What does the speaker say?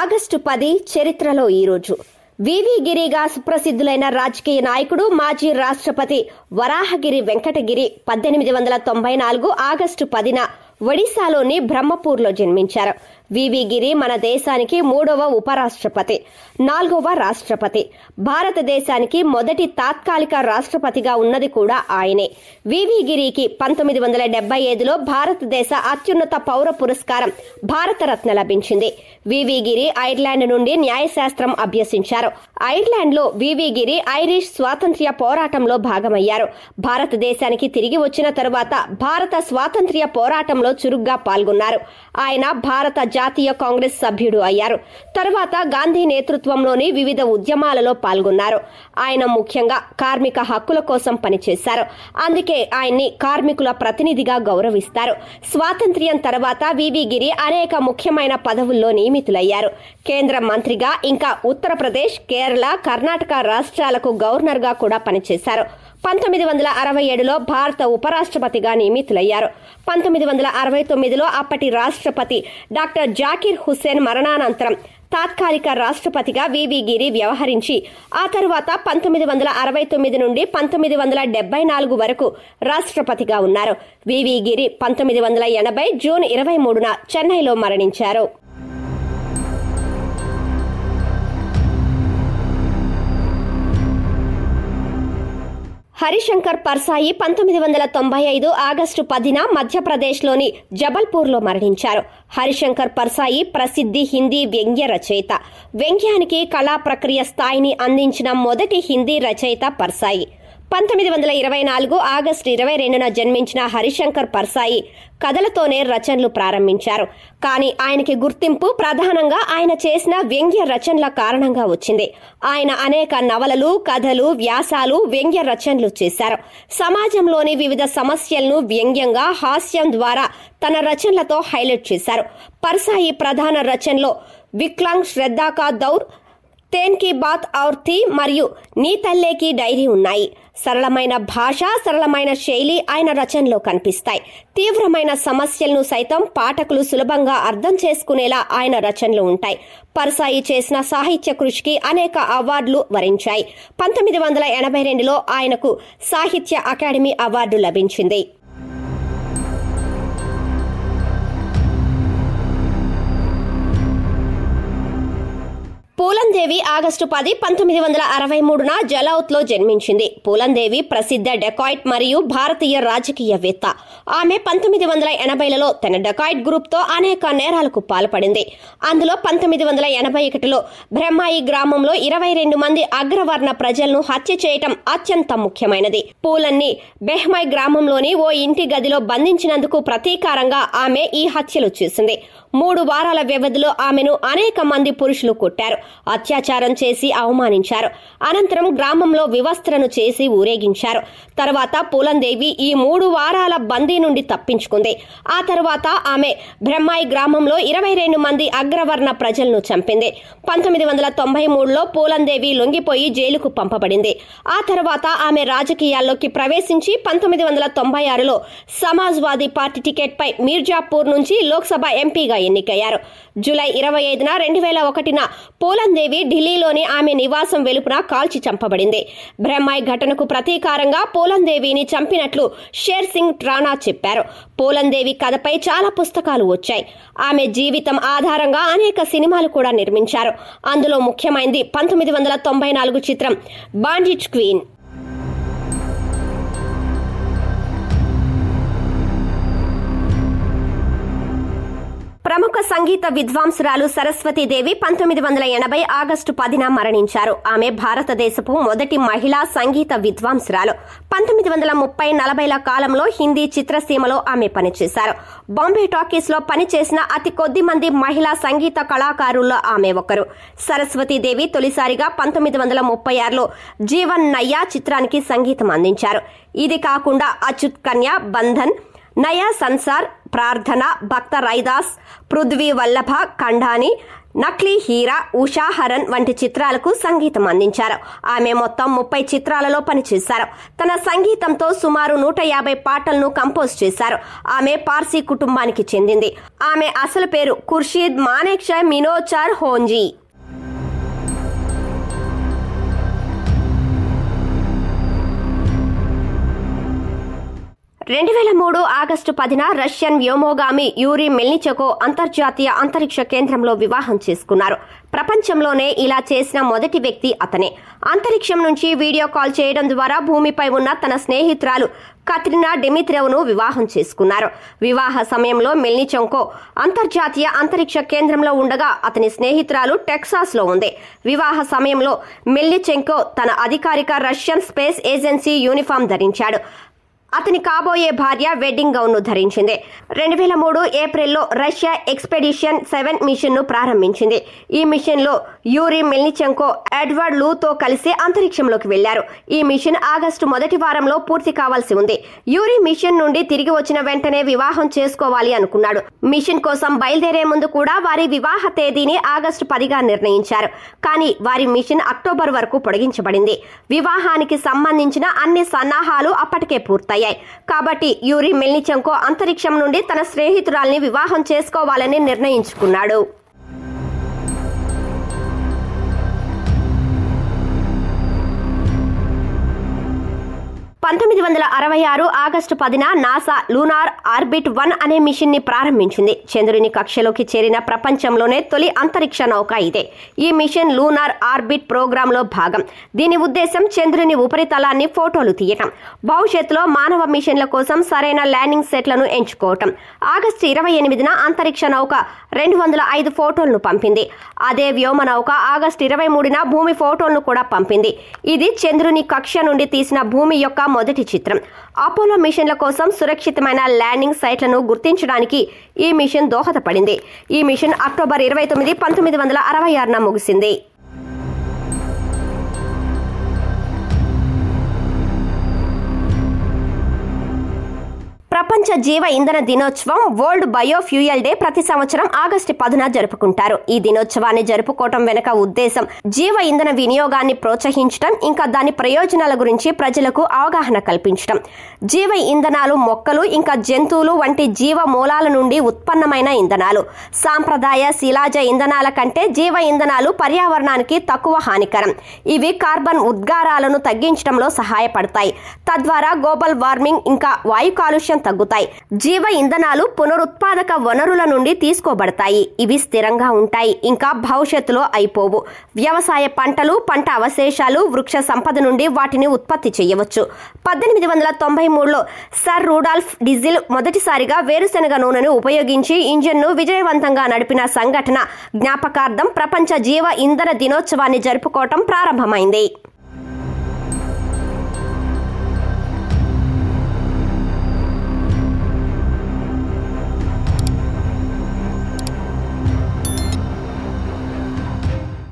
August పది చరిత్రలో ఈరోజు వివి గిరిగా సుప్రసిద్ధులైన రాజకీయ నాయకుడు మాజీ రాష్ట్రపతి వరాహగిరి వెంకటగిరి పద్దెనిమిది వందల తొంభై నాలుగు ఆగస్టు పదిన ఒడిశాలోని బ్రహ్మపూర్లో జన్మించారు. వివి గిరి మన దేశానికి మూడవ ఉపరాష్ట్రపతి నాలుగవ రాష్ట్రపతి. భారతదేశానికి మొదటి తాత్కాలిక రాష్ట్రపతిగా ఉన్నది కూడా ఆయనే. వివి గిరికి పంతొమ్మిది వందల డెబ్బై ఐదులో భారతదేశ అత్యున్నత పౌర పురస్కారం భారతరత్న లభించింది. వివి గిరి ఐర్లాండ్ నుండి న్యాయశాస్త్రం అభ్యసించారు. ఐర్లాండ్లో వివి గిరి ఐరిష్ స్వాతంత్ర్య పోరాటంలో భాగమయ్యారు. భారతదేశానికి తిరిగి వచ్చిన తరువాత భారత స్వాతంత్ర్య పోరాటంలో చురుగ్గా పాల్గొన్నారు. ఆయన భారత జాతీయ కాంగ్రెస్ సభ్యుడు అయ్యారు. తర్వాత గాంధీ నేతృత్వంలోని వివిధ ఉద్యమాలలో పాల్గొన్నారు. ఆయన ముఖ్యంగా కార్మిక హక్కుల కోసం పనిచేశారు. అందుకే ఆయన్ని కార్మికుల ప్రతినిధిగా గౌరవిస్తారు. స్వాతంత్ర్యం తర్వాత వివి గిరి అనేక ముఖ్యమైన పదవుల్లో నియమితులయ్యారు. కేంద్ర మంత్రిగా ఇంకా ఉత్తరప్రదేశ్ కేరళ కర్ణాటక రాష్ట్రాలకు గవర్నర్గా కూడా పనిచేశారు. పంతొమ్మిది వందల అరవై ఏడులో భారత ఉపరాష్ట్రపతిగా నియమితులయ్యారు. పంతొమ్మిది వందల అరవై తొమ్మిదిలో అప్పటి రాష్ట్రపతి డాక్టర్ జాకిర్ హుస్సేన్ మరణానంతరం తాత్కాలిక రాష్ట్రపతిగా వివి గిరి వ్యవహరించి ఆ తరువాత పంతొమ్మిది వందల అరవై తొమ్మిది నుండి పంతొమ్మిది వందల డెబ్బై నాలుగు వరకు రాష్ట్రపతిగా ఉన్నారు. వివి గిరి పంతొమ్మిది వందల ఎనభై జూన్ ఇరవై మూడున చెన్నైలో మరణించారు. హరిశంకర్ పర్సాయి పంతొమ్మిది వందల తొంభై ఐదు ఆగస్టు పదిన మధ్యప్రదేశ్లోని జబల్పూర్లో మరణించారు. హరిశంకర్ పర్సాయి ప్రసిద్ధి హిందీ వ్యంగ్య రచయిత. వ్యంగ్యానికి కళా ప్రక్రియ స్థాయిని అందించిన మొదటి హిందీ రచయిత పర్సాయి. పంతొమ్మిది వందల ఇరవై నాలుగు ఆగస్టు ఇరవై రెండున జన్మించిన హరిశంకర్ పర్సాయి కథలతోనే రచనలు ప్రారంభించారు. కానీ ఆయనకి గుర్తింపు ప్రధానంగా ఆయన చేసిన వ్యంగ్య రచనల కారణంగా వచ్చింది. ఆయన అనేక నవలలు కథలు వ్యాసాలు వ్యంగ్య రచనలు చేశారు. సమాజంలోని వివిధ సమస్యలను వ్యంగ్యంగా హాస్యం ద్వారా తన రచనలతో హైలైట్ చేశారు. పర్సాయి ప్రధాన రచనలో విక్లాంగ్ శ్రద్ధాకా దౌర్ తేన్కి బాత్ ఔర్ థీ మరియు నీ తల్లేకి డైరీ ఉన్నాయి. సరళమైన భాష సరళమైన శైలి ఆయన రచనలో కనిపిస్తాయి. తీవ్రమైన సమస్యలను సైతం పాఠకులు సులభంగా అర్థం చేసుకునేలా ఆయన రచనలు ఉంటాయి. పర్సాయి చేసిన సాహిత్య కృషికి అనేక అవార్డులు వరించాయి. పంతొమ్మిది వందల ఎనభై రెండులో ఆయనకు సాహిత్య అకాడమీ అవార్డు లభించింది. పూలందేవి ఆగస్టు పది పంతొమ్మిది వందల అరవై మూడున జలౌత్లో జన్మించింది. పూలందేవి ప్రసిద్ధ డెకాయిట్ మరియు భారతీయ రాజకీయవేత్త. ఆమె పంతొమ్మిది వందల ఎనభైలలో తన డెకాయిట్ గ్రూప్తో అనేక నేరాలకు పాల్పడింది. అందులో పంతొమ్మిది వందల ఎనభై ఒకటిలో బ్రహ్మాయి గ్రామంలో ఇరవై రెండు మంది అగ్రవర్ణ ప్రజలను హత్య చేయటం అత్యంత ముఖ్యమైనది. పూలన్ని బెహ్మాయి గ్రామంలోని ఓ ఇంటి గదిలో బంధించినందుకు ప్రతీకారంగా ఆమె ఈ హత్యలు చేసింది. మూడు వారాల వ్యవధిలో ఆమెను అనేక మంది పురుషులు కొట్టారు. అత్యాచారం చేసి అవమానించారు. అనంతరం గ్రామంలో వివస్త్రను చేసి ఊరేగించారు. తర్వాత పూలందేవి ఈ మూడు వారాల బందీ నుండి తప్పించుకుంది. ఆ తర్వాత ఆమె బ్రహ్మాయి గ్రామంలో ఇరవై రెండు మంది అగ్రవర్ణ ప్రజలను చంపింది. పంతొమ్మిది వందల తొంభై మూడులో పూలందేవి లొంగిపోయి జైలుకు పంపబడింది. ఆ తర్వాత ఆమె రాజకీయాల్లోకి ప్రవేశించి పంతొమ్మిది వందల తొంభై ఆరులో సమాజ్వాదీ పార్టీ టికెట్ పై మీర్జాపూర్ నుంచి లోక్సభ ఎంపీగా ఎన్నికయ్యారు. జూలై ఇరవై ఐదున రెండు వేల ఒకటిన పూలందేవి ఢిల్లీలోని ఆమె నివాసం వెలుపున కాల్చి చంపబడింది. బ్రహ్మాయి ఘటనకు ప్రతీకారంగా పోలందేవిని చంపినట్లు షేర్ సింగ్ ట్రానా చెప్పారు. పోలందేవి కథపై చాలా పుస్తకాలు వచ్చాయి. ఆమె జీవితం ఆధారంగా అనేక సినిమాలు కూడా నిర్మించారు. అందులో ముఖ్యమైనది పంతొమ్మిది వందల తొంభై నాలుగు చిత్రం బాండిట్ క్వీన్. ప్రముఖ సంగీత విద్వాంసురాలు సరస్వతీదేవి పంతొమ్మిది వందల ఎనభై ఆగస్టు పదిన మరణించారు. ఆమె భారతదేశపు మొదటి మహిళా సంగీత విద్వాంసురాలు. పంతొమ్మిది వందల ముప్పై నలభైల కాలంలో హిందీ చిత్రసీమలో ఆమె పనిచేశారు. బాంబే టాకీస్లో పనిచేసిన అతి కొద్ది మంది మహిళా సంగీత కళాకారుల్లో ఆమె ఒకరు. సరస్వతీదేవి తొలిసారిగా పంతొమ్మిది వందల ముప్పై ఆరులో జీవన్ నయ్యా చిత్రానికి సంగీతం అందించారు. ఇది కాకుండా అచ్యుత్ కన్యా బంధన్ నయా సంసార్ ప్రార్థన భక్త రైదాస్ పృథ్వీ వల్లభ ఖండాని నక్లీ హీరా ఉషా హరన్ వంటి చిత్రాలకు సంగీతం అందించారు. ఆమె మొత్తం ముప్పై చిత్రాలలో పనిచేశారు. తన సంగీతంతో సుమారు నూట యాభై పాటలను కంపోజ్ చేశారు. ఆమె పార్సీ కుటుంబానికి చెందింది. ఆమె అసలు పేరు ఖుర్షీద్ మానేక్ష మినోచార్ హోంజీ. రెండు వేల మూడు ఆగస్టు పదిన రష్యన్ వ్యోమోగామి యూరి మెల్నిచకో అంతర్జాతీయ అంతరిక్ష కేంద్రంలో వివాహం చేసుకున్నారు. ప్రపంచంలోనే ఇలా చేసిన మొదటి వ్యక్తి అతనే. అంతరిక్షం నుంచి వీడియో కాల్ చేయడం ద్వారా భూమిపై ఉన్న తన స్నేహితురాలు కత్రినా డెమిత్రెవ్ను వివాహం చేసుకున్నారు. వివాహ సమయంలో మెల్నిచంకో అంతర్జాతీయ అంతరిక్ష కేంద్రంలో ఉండగా అతని స్నేహితురాలు టెక్సాస్లో ఉంది. వివాహ సమయంలో మెల్నిచెంకో తన అధికారిక రష్యన్ స్పేస్ ఏజెన్సీ యూనిఫామ్ ధరించాడు. అతని కాబోయే భార్య వెడ్డింగ్ గౌన్ను ధరించింది. రెండు వేల మూడు ఏప్రిల్లో రష్యా ఎక్స్పెడిషన్ సెవెన్ మిషన్ను ప్రారంభించింది. ఈ మిషన్లో యూరి మెల్నిచెంకో ఎడ్వర్డ్ లూతో కలిసి అంతరిక్షంలోకి వెళ్ళారు ఈ మిషన్ ఆగస్టు మొదటి వారంలో పూర్తి కావాల్సి ఉంది. యూరి మిషన్ నుండి తిరిగి వచ్చిన వెంటనే వివాహం చేసుకోవాలి అనుకున్నాడు. మిషన్ కోసం బయలుదేరే ముందు కూడా వారి వివాహ తేదీని ఆగస్టు పదిగా నిర్ణయించారు. కానీ వారి మిషన్ అక్టోబర్ వరకు పొడిగించబడింది. వివాహానికి సంబంధించిన అన్ని సన్నాహాలు అప్పటికే పూర్తయ్యాయి. కాబట్టి యూరి మెల్నిచెంకో అంతరిక్షం నుండి తన స్నేహితురాల్ని వివాహం చేసుకోవాలని నిర్ణయించుకున్నాడు. పంతొమ్మిది వందల అరవై ఆరు ఆగస్టు పదిన నాసా లూనార్ ఆర్బిట్ వన్ అనే మిషన్ని ప్రారంభించింది. చంద్రుని కక్షలోకి చేరిన ప్రపంచంలోనే తొలి అంతరిక్ష నౌక ఇదే. ఈ మిషన్ లూనార్ ఆర్బిట్ ప్రోగ్రామ్లో భాగం. దీని ఉద్దేశం చంద్రుని ఉపరితలాన్ని ఫోటోలు తీయటం భవిష్యత్తులో మానవ మిషన్ల కోసం సరైన ల్యాండింగ్ సెట్లను ఎంచుకోవటం. ఆగస్టు ఇరవై ఎనిమిదిన అంతరిక్ష నౌక రెండు వందల ఐదు ఫోటోలను పంపింది. అదే వ్యోమ నౌక ఆగస్టు ఇరవై మూడున భూమి ఫోటోలను కూడా పంపింది. ఇది చంద్రుని కక్ష నుండి తీసిన భూమి యొక్క మొదటి చిత్రం. అపోలో మిషన్ల కోసం సురక్షితమైన ల్యాండింగ్ సైట్లను గుర్తించడానికి ఈ మిషన్ దోహదపడింది. ఈ మిషన్ అక్టోబర్ ఇరవై తొమ్మిది పంతొమ్మిది వందల అరవై ఆరున ముగిసింది. ప్రపంచ జీవ ఇంధన దినోత్సవం వరల్డ్ బయోఫ్యూయల్ డే ప్రతి సంవత్సరం ఆగస్టు పదున జరుపుకుంటారు. ఈ దినోత్సవాన్ని జరుపుకోవటం వెనుక ఉద్దేశం జీవ ఇంధన వినియోగాన్ని ప్రోత్సహించడం ఇంకా దాని ప్రయోజనాల గురించి ప్రజలకు అవగాహన కల్పించడం జీవ ఇంధనాలు మొక్కలు ఇంకా జంతువులు వంటి జీవ మూలాల నుండి ఉత్పన్నమైన ఇంధనాలు. సాంప్రదాయ శిలాజ ఇంధనాల కంటే జీవ ఇంధనాలు పర్యావరణానికి తక్కువ హానికరం. ఇవి కార్బన్ ఉద్గారాలను తగ్గించడంలో సహాయపడతాయి. తద్వారా గ్లోబల్ వార్మింగ్ ఇంకా వాయు కాలుష్యం తగ్గుతాయి. జీవ ఇంధనాలు పునరుత్పాదక వనరుల నుండి తీసుకోబడతాయి. ఇవి స్థిరంగా ఉంటాయి. ఇంకా భవిష్యత్తులో అయిపోవు. వ్యవసాయ పంటలు పంట అవశేషాలు వృక్ష సంపద నుండి వాటిని ఉత్పత్తి చేయవచ్చు. పద్దెనిమిది వందల తొంభై మూడులో సర్ రూడాల్ఫ్ డిజిల్ మొదటిసారిగా వేరుశెనగ నూనెను ఉపయోగించి ఇంజిన్ను విజయవంతంగా నడిపిన సంఘటన జ్ఞాపకార్థం ప్రపంచ జీవ ఇంధన దినోత్సవాన్ని జరుపుకోవటం ప్రారంభమైంది.